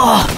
Ugh!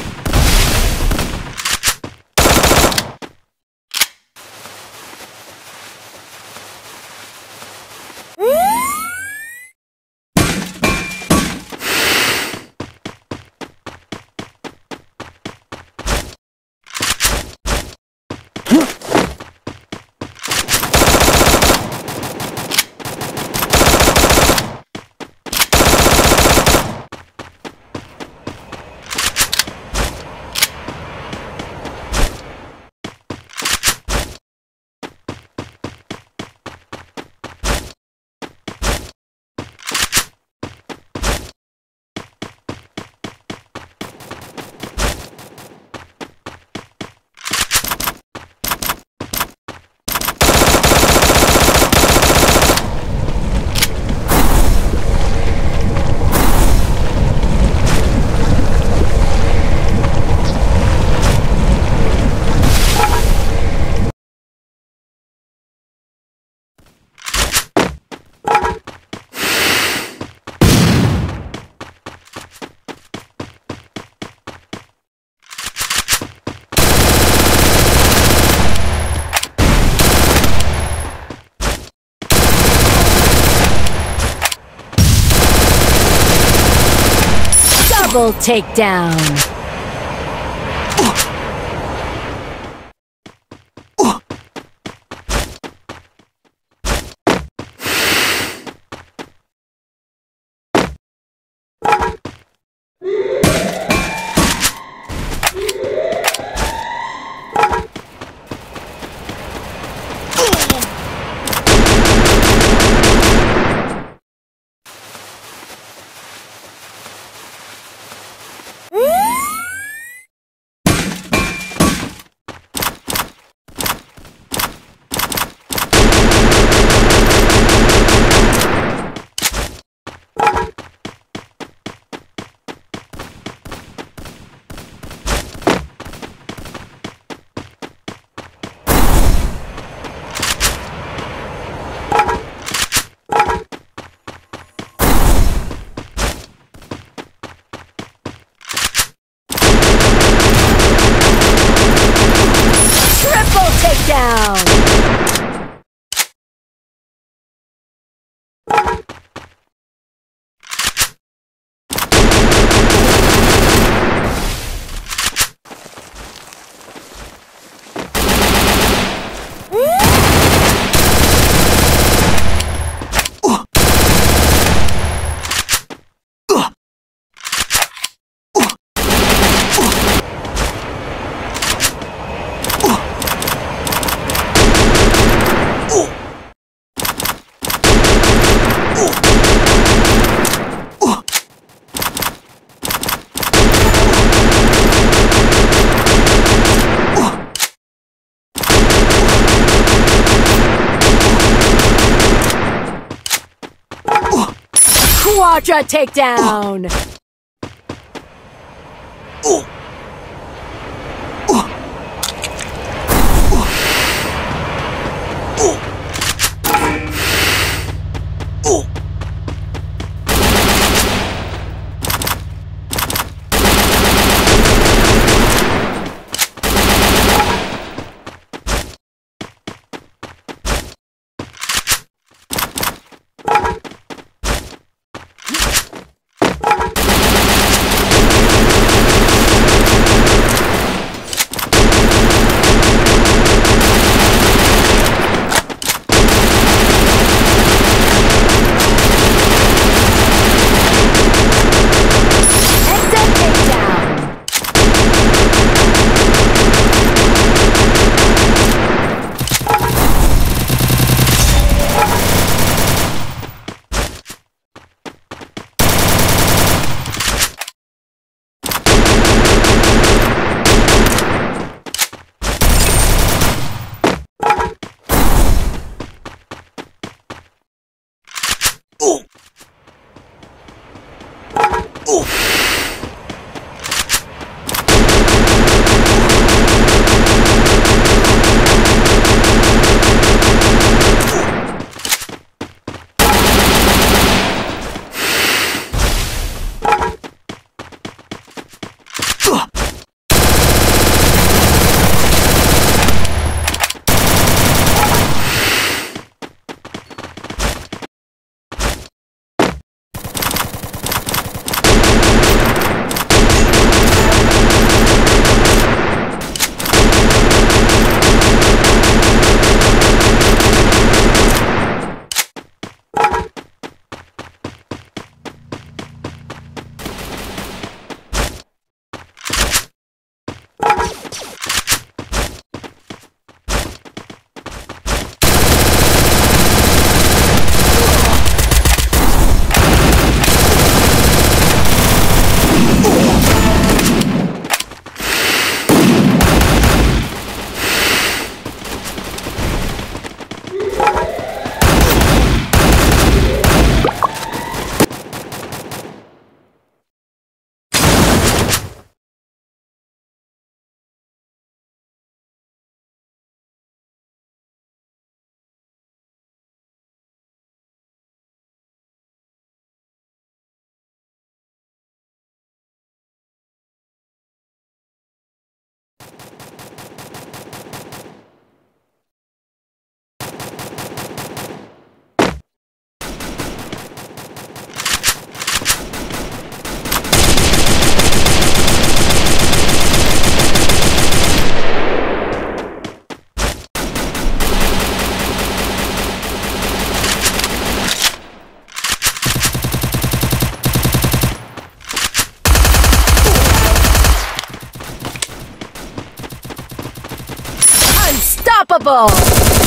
Double takedown. Triple takedown. Quadra takedown. unstoppable.